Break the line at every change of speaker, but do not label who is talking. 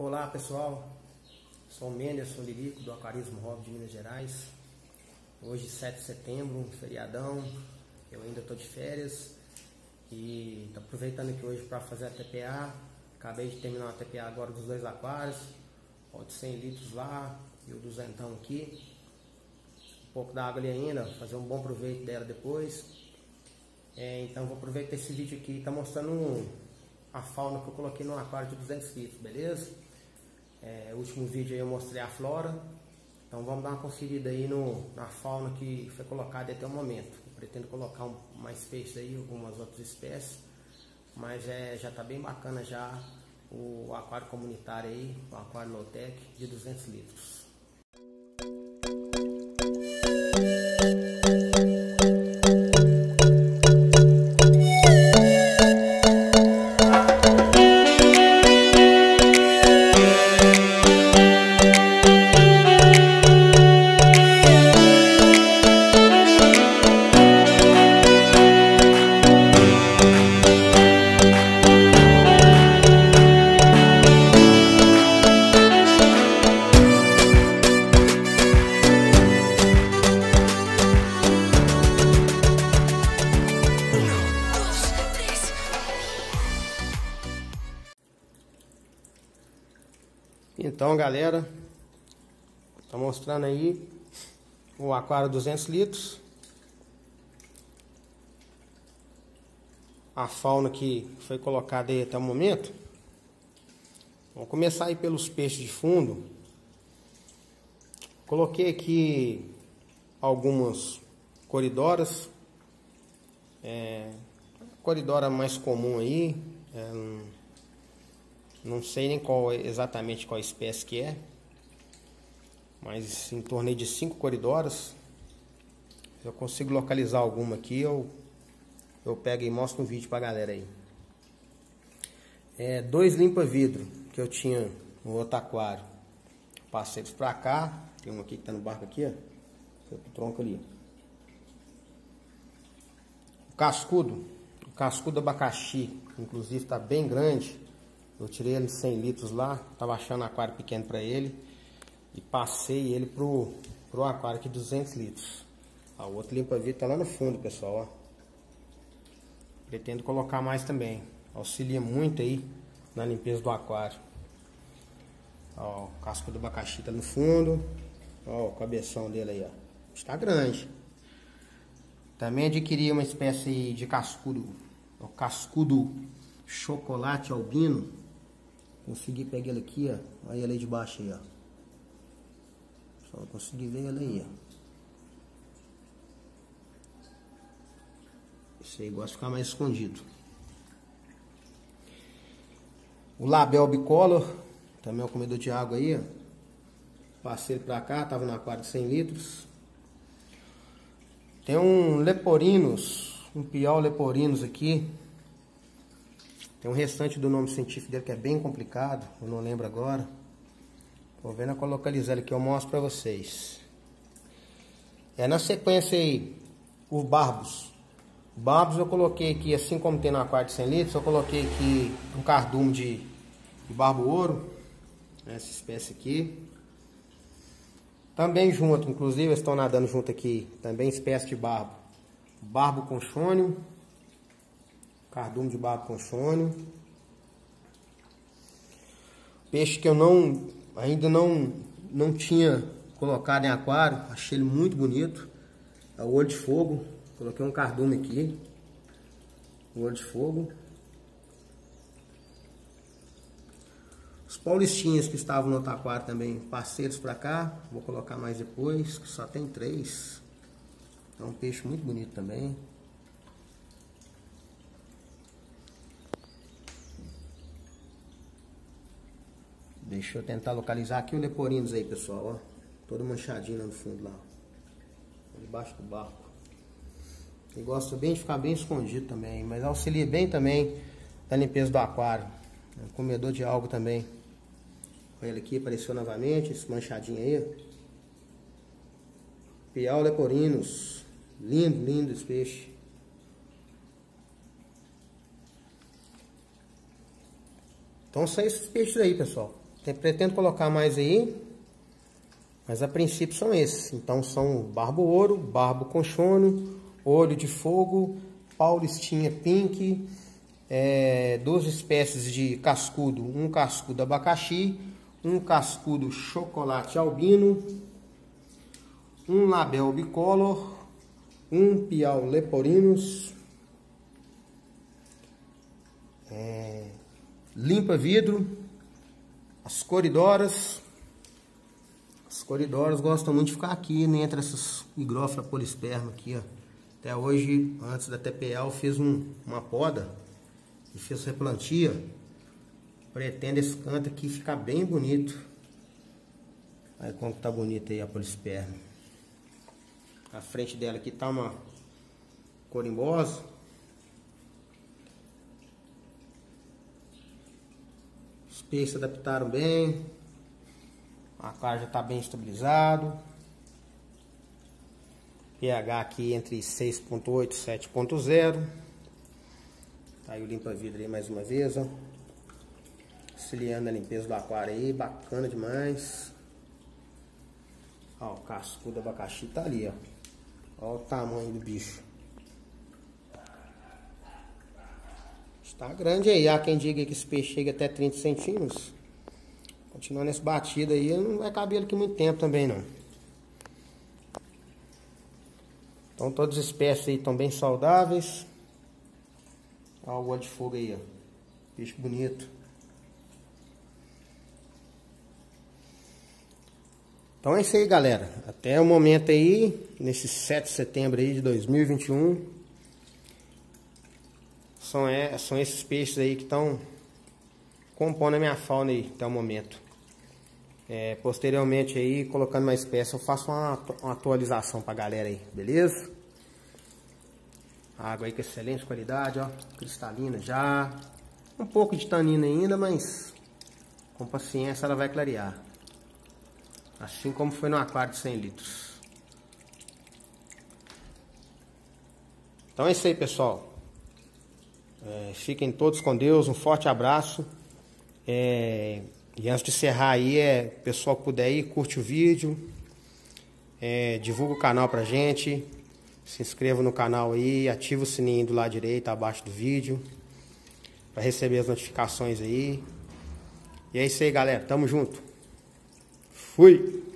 Olá pessoal, sou o Menderson Lirico do Aquarismo Hobby de Minas Gerais. Hoje 7 de setembro, feriadão, eu ainda estou de férias e estou aproveitando aqui hoje para fazer a TPA. Acabei de terminar a TPA agora dos dois aquários, o de 100 litros lá e o duzentão aqui. Um pouco da água ali ainda, fazer um bom proveito dela depois. É, então vou aproveitar esse vídeo aqui, está mostrando a fauna que eu coloquei no aquário de 200 litros, beleza? Último vídeo eu mostrei a flora, então vamos dar uma conferida aí no, na fauna que foi colocada até o momento. Eu pretendo colocar um, mais peixes aí, algumas outras espécies, mas é, já está bem bacana já o aquário comunitário aí, o aquário Lotec de 200 litros. Então, galera, tá mostrando aí o aquário 200 litros. A fauna que foi colocada aí até o momento. Vamos começar aí pelos peixes de fundo. Coloquei aqui algumas coridoras. É, coridora mais comum aí. É, não sei nem qual exatamente qual espécie que é. Mas em torno de cinco coridoras. Eu consigo localizar alguma aqui, eu, eu pego e mostro no vídeo pra galera aí. É, dois limpa-vidro que eu tinha no outro aquário. Passei eles pra cá. Tem um aqui que tá no barco aqui, ó. Pro tronco ali. O cascudo. O cascudo abacaxi. Inclusive tá bem grande. Eu tirei ele 100 litros lá, tava achando aquário pequeno para ele e passei ele pro, pro aquário aqui 200 litros. Ó, o outro limpa-vidro tá lá no fundo, pessoal, ó. Pretendo colocar mais também. Auxilia muito aí na limpeza do aquário. Ó, o casco do abacaxi tá no fundo. Ó, o cabeção dele aí, ó. Está grande. Também adquiri uma espécie de cascudo, o cascudo chocolate albino. Consegui pegar ele aqui, ó. Olha ele aí de baixo aí, ó. Só consegui ver ele aí, ó. Esse aí gosta de ficar mais escondido. O label bicolor, também é um comedor de água aí, ó. Passei ele pra cá, tava no aquário de 100 litros. Tem um leporinos, um piau leporinos aqui. Tem um restante do nome científico dele que é bem complicado, eu não lembro agora. Tô vendo a localizar ele que eu mostro para vocês. É na sequência aí, o Barbos. O Barbos eu coloquei aqui, assim como tem na quarta de 100 litros, eu coloquei aqui um cardume de, de barbo ouro. Essa espécie aqui. Também junto, inclusive estão nadando junto aqui, também espécie de barbo. Barbo conchônio cardume de barro conchônio. Peixe que eu não ainda não não tinha colocado em aquário, achei ele muito bonito. É o olho de fogo. Coloquei um cardume aqui. O olho de fogo. Os paulistinhas que estavam no aquário também, parceiros para cá. Vou colocar mais depois, que só tem três. É um peixe muito bonito também. Deixa eu tentar localizar aqui o Leporinos aí, pessoal, ó. Todo manchadinho lá no fundo lá. Debaixo do barco. Ele gosta bem de ficar bem escondido também, mas auxilia bem também na limpeza do aquário. É um comedor de algo também. Olha ele aqui, apareceu novamente, esse manchadinho aí. Piau Leporinos. Lindo, lindo esse peixe. Então são esses peixes aí, pessoal. Pretendo colocar mais aí, mas a princípio são esses. Então são barbo ouro, barbo conchono, olho de fogo, paulistinha pink, é, duas espécies de cascudo, um cascudo abacaxi, um cascudo chocolate albino, um label bicolor, um piau leporinus, é, limpa vidro, as coridoras. As coridoras gostam muito de ficar aqui, né, entre essas higrófila polisperma aqui, ó. Até hoje, antes da TPA, eu fiz um, uma poda e fiz replantia. Pretendo esse canto aqui ficar bem bonito. Olha como tá bonita aí a polisperma. A frente dela aqui tá uma corimbosa. Peixes adaptaram bem. A cara já está bem estabilizado. pH aqui entre 6.8 e 7.0. Tá aí o limpa-vidro aí mais uma vez, ó. Auxiliando a limpeza do aquário aí, bacana demais. Ó, o casco do abacaxi tá ali, ó. Ó o tamanho do bicho. Está grande aí. Há quem diga que esse peixe chega até 30 centímetros. Continuando esse batido aí, não vai caber aqui muito tempo também não. Então todas as espécies aí estão bem saudáveis. Olha o de fogo aí, ó. Peixe bonito. Então é isso aí, galera. Até o momento aí, nesse 7 de setembro aí de 2021 são, é, são esses peixes aí que estão compondo a minha fauna aí até o momento. É, posteriormente aí, colocando mais espécie, eu faço uma, uma atualização pra galera aí, beleza? água aí com excelente qualidade, ó, cristalina já. Um pouco de tanina ainda, mas com paciência ela vai clarear. Assim como foi no aquário de 100 litros. Então é isso aí, pessoal. É, fiquem todos com Deus, um forte abraço. É, e antes de encerrar aí, é, pessoal que puder ir, curte o vídeo, é, divulga o canal pra gente, se inscreva no canal aí, ativa o sininho do lado direito, abaixo do vídeo, para receber as notificações aí. E é isso aí, galera. Tamo junto. Fui!